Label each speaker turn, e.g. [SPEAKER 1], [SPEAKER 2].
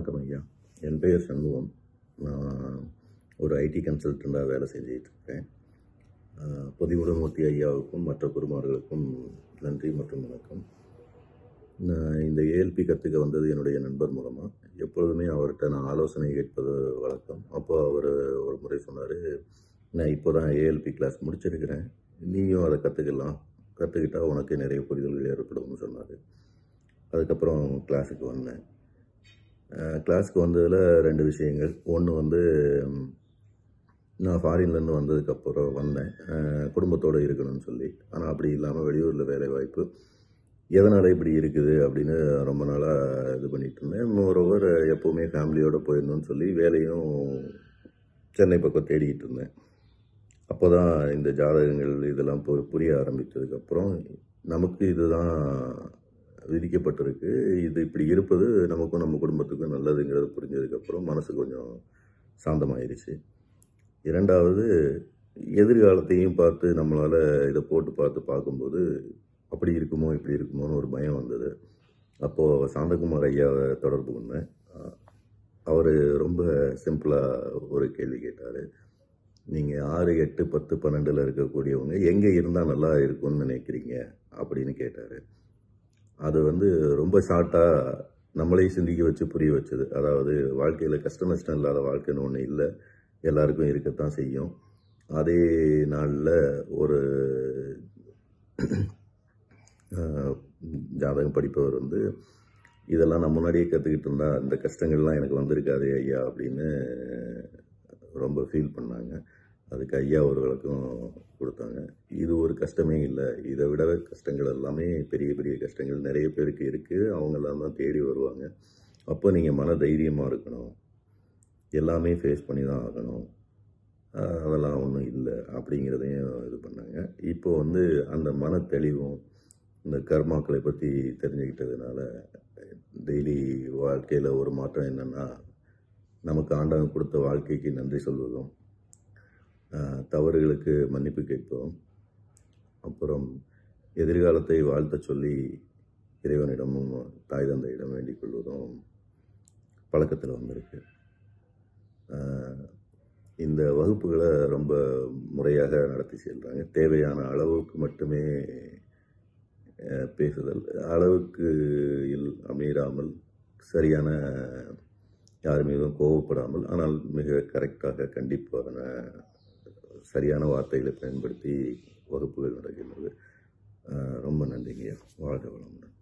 [SPEAKER 1] வணக்கம் ஐயா. என் பெயர் சண்முகம். நான் ஒரு ஐடி கன்சல்டண்ட்டாக வேலை செஞ்சிகிட்ருக்கேன் இருக்கேன். பொதிவுடமூர்த்தி ஐயாவுக்கும் மற்ற குருமார்களுக்கும் நன்றி மற்றும் வணக்கம். நான் இந்த ஏஎல்பி கற்றுக்க வந்தது என்னுடைய நண்பர் மூலமாக எப்பொழுதுமே அவர்கிட்ட நான் ஆலோசனை கேட்பது வழக்கம். அப்போது அவர் ஒரு முறை சொன்னார் நான் இப்போ தான் ஏஎல்பி கிளாஸ் முடிச்சிருக்கிறேன். நீயும் அதை கற்றுக்கலாம் கற்றுக்கிட்டா உனக்கு நிறைய புரிதல்கள் ஏற்படும்னு சொன்னார். அதுக்கப்புறம் கிளாஸுக்கு வந்தேன். கிளாஸ்க்கு வந்ததில் ரெண்டு விஷயங்கள். ஒன்று வந்து நான் ஃபாரின்லேருந்து வந்ததுக்கப்புறம் வந்தேன். குடும்பத்தோடு இருக்கணும்னு சொல்லி. ஆனால் அப்படி இல்லாமல் வெளியூரில் வேலை வாய்ப்பு எதனால் இப்படி இருக்குது அப்படின்னு ரொம்ப நாளாக இது பண்ணிட்டு இருந்தேன். மோரோவர் எப்போவுமே ஃபேமிலியோடு போயிடணும்னு சொல்லி வேலையும் சென்னை பக்கம் தேடிக்கிட்டு இருந்தேன். அப்போ தான் இந்த ஜாதகங்கள் இதெல்லாம் பு புரிய ஆரம்பித்ததுக்கப்புறம் நமக்கு இதுதான் விதிக்கப்பட்டிருக்கு. இது இப்படி இருப்பது நமக்கும் நம்ம குடும்பத்துக்கும் நல்லதுங்கிறது புரிஞ்சதுக்கப்புறம் மனசு கொஞ்சம் சாந்தமாயிருச்சு. இரண்டாவது எதிர்காலத்தையும் பார்த்து நம்மளால் இதை போட்டு பார்த்து பார்க்கும்போது அப்படி இருக்குமோ இப்படி இருக்குமோன்னு ஒரு பயம் வந்தது. அப்போது சாந்தகுமார் ஐயாவை தொடர்பு கொண்டேன். அவர் ரொம்ப சிம்பிளாக ஒரு கேள்வி கேட்டார். நீங்கள் ஆறு எட்டு பத்து பன்னெண்டில் இருக்கக்கூடியவங்க எங்கே இருந்தால் நல்லா இருக்கும்னு நினைக்கிறீங்க? அப்படின்னு கேட்டார். அது வந்து ரொம்ப ஷார்ட்டாக நம்மளையும் சிந்திக்க வச்சு புரிய வச்சது. அதாவது வாழ்க்கையில் கஷ்ட நஷ்டம் இல்லாத வாழ்க்கைன்னு ஒன்று இல்லை. எல்லாருக்கும் இருக்கத்தான் செய்யும். அதே நாளில் ஒரு ஜாதகம் படிப்பவர் வந்து இதெல்லாம் நான் முன்னாடியே கற்றுக்கிட்டு இருந்தால் இந்த கஷ்டங்கள்லாம் எனக்கு வந்திருக்காதே ஐயா அப்படின்னு ரொம்ப ஃபீல் பண்ணாங்க. அதுக்கு ஐயா ஒரு விளக்கம் கொடுத்தாங்க. இது ஒரு கஷ்டமே இல்லை. இதை விட கஷ்டங்கள் எல்லாமே பெரிய பெரிய கஷ்டங்கள் நிறைய பேருக்கு இருக்குது அவங்கெல்லாம் தான் தேடி வருவாங்க. அப்போ நீங்கள் மன தைரியமாக இருக்கணும். எல்லாமே ஃபேஸ் பண்ணி தான் ஆகணும். அதெல்லாம் ஒன்றும் இல்லை அப்படிங்கிறதையும் இது பண்ணாங்க. இப்போ வந்து அந்த மன தெளிவும் இந்த கர்மாக்களை பற்றி தெரிஞ்சுக்கிட்டதுனால டெய்லி வாழ்க்கையில் ஒரு மாற்றம் என்னென்னா நமக்கு ஆண்டவன் கொடுத்த வாழ்க்கைக்கு நன்றி சொல்வதும் தவறுகளுக்கு மன்னிப்பு கேட்போம். அப்புறம் எதிர்காலத்தை வாழ்த்த சொல்லி இறைவனிடமும் தாய் தந்தையிடம் வேண்டிக் கொள்வதும் பழக்கத்தில் வந்திருக்கு. இந்த வகுப்புகளை ரொம்ப முறையாக நடத்தி செல்கிறாங்க தேவையான அளவுக்கு மட்டுமே பேசுதல். அளவுக்கு இல் மீறாமல் சரியான யார் மீதும் கோவப்படாமல் ஆனால் மிக கரெக்டாக கண்டிப்பான சரியான வார்த்தைகளை பயன்படுத்தி வகுப்புகள் நடக்கின்றது. ரொம்ப நன்றிங்க வாழ்க வளமுடன்.